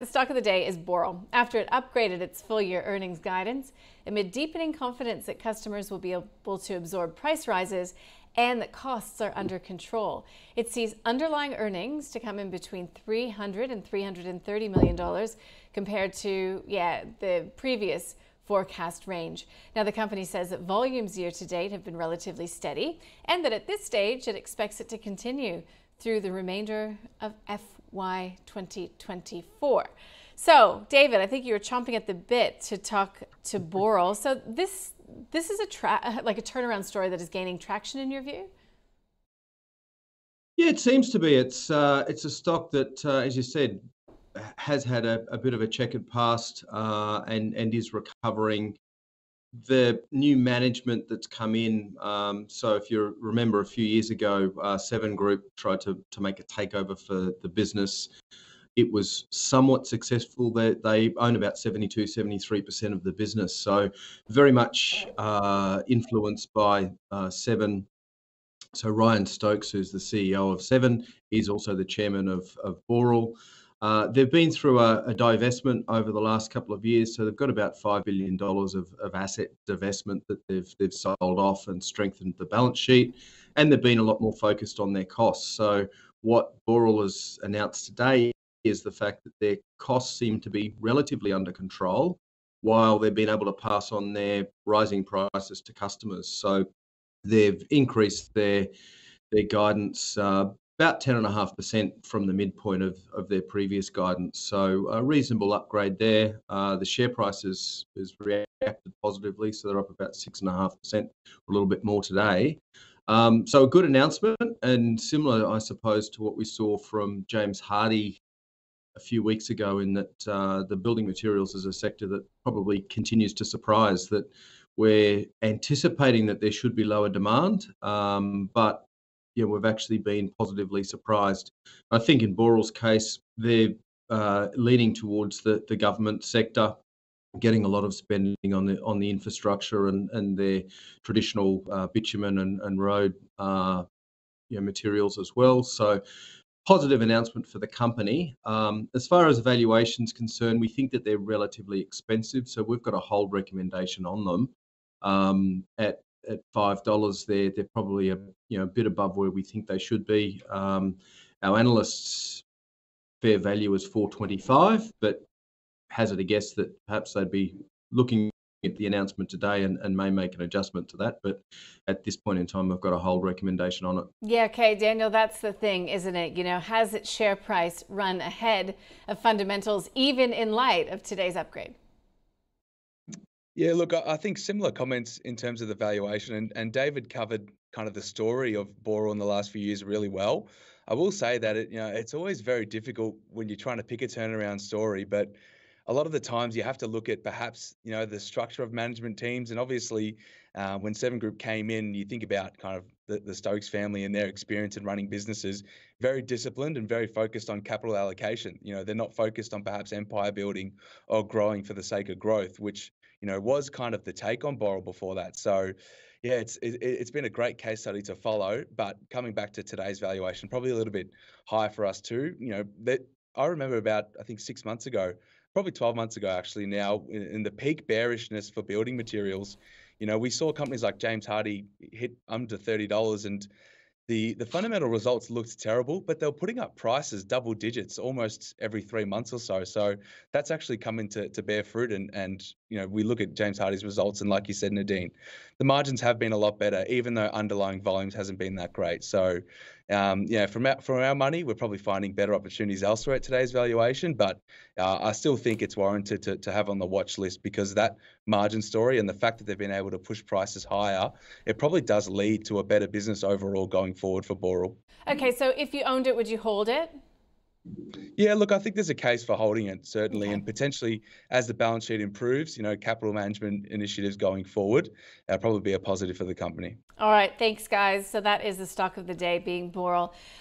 The stock of the day is Boral. After it upgraded its full year earnings guidance, amid deepening confidence that customers will be able to absorb price rises and that costs are under control. It sees underlying earnings to come in between 300 and 330 million dollars compared to yeah, the previous forecast range. Now the company says that volumes year to date have been relatively steady and that at this stage it expects it to continue through the remainder of FY 2024. So, David, I think you were chomping at the bit to talk to Boral. So this this is a tra- like a turnaround story that is gaining traction in your view. Yeah, it seems to be. It's uh, it's a stock that, uh, as you said, has had a, a bit of a checkered past uh, and and is recovering the new management that's come in. Um, so, if you remember, a few years ago, uh, Seven Group tried to to make a takeover for the business. It was somewhat successful. They, they own about 72, 73% of the business. So, very much uh, influenced by uh, Seven. So, Ryan Stokes, who's the CEO of Seven, is also the chairman of, of Boral. Uh, they've been through a, a, divestment over the last couple of years, so they've got about five billion dollars of, of asset divestment that they've they've sold off and strengthened the balance sheet, and they've been a lot more focused on their costs. So what Boral has announced today is the fact that their costs seem to be relatively under control, while they've been able to pass on their rising prices to customers. So they've increased their their guidance uh, about 10.5% from the midpoint of, of their previous guidance. So a reasonable upgrade there. Uh, the share price has, reacted positively, so they're up about 6.5%, a little bit more today. Um, so a good announcement and similar, I suppose, to what we saw from James Hardie a few weeks ago in that uh, the building materials is a sector that probably continues to surprise that we're anticipating that there should be lower demand, um, but yeah, we've actually been positively surprised. I think in Boral's case, they're uh, leaning towards the, the government sector, getting a lot of spending on the on the infrastructure and and their traditional uh, bitumen and and road uh, you know, materials as well. So. Positive announcement for the company. Um, as far as valuations concerned, we think that they're relatively expensive, so we've got a hold recommendation on them um, at at five dollars, they're they're probably a you know a bit above where we think they should be. Um, our analysts' fair value is four twenty five, but hazard a guess that perhaps they'd be looking at the announcement today and, and may make an adjustment to that. But at this point in time, I've got a hold recommendation on it. Yeah, okay, Daniel, that's the thing, isn't it? You know, has its share price run ahead of fundamentals, even in light of today's upgrade? Yeah, look, I think similar comments in terms of the valuation, and, and David covered kind of the story of Boral in the last few years really well. I will say that it, you know, it's always very difficult when you're trying to pick a turnaround story, but a lot of the times you have to look at perhaps you know the structure of management teams, and obviously uh, when Seven Group came in, you think about kind of the, the Stokes family and their experience in running businesses, very disciplined and very focused on capital allocation. You know, they're not focused on perhaps empire building or growing for the sake of growth, which you know, was kind of the take on Boral before that. So, yeah, it's it, it's been a great case study to follow. But coming back to today's valuation, probably a little bit high for us too. You know, that I remember about I think six months ago, probably 12 months ago actually. Now in, in the peak bearishness for building materials, you know, we saw companies like James Hardie hit under thirty dollars and the the fundamental results looked terrible, but they were putting up prices double digits almost every three months or so. So that's actually coming to, to bear fruit. And and you know we look at James Hardie's results, and like you said, Nadine, the margins have been a lot better, even though underlying volumes hasn't been that great. So um, yeah, from our, from our money, we're probably finding better opportunities elsewhere at today's valuation, but uh, I still think it's warranted to, to have on the watch list because that margin story and the fact that they've been able to push prices higher, it probably does lead to a better business overall going forward for Boral. Okay, so if you owned it, would you hold it? Yeah, look, I think there's a case for holding it certainly, okay. and potentially as the balance sheet improves, you know, capital management initiatives going forward, that'll probably be a positive for the company. All right, thanks, guys. So that is the stock of the day being Boral.